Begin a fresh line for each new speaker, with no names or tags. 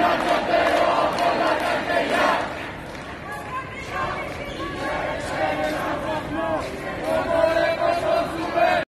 United.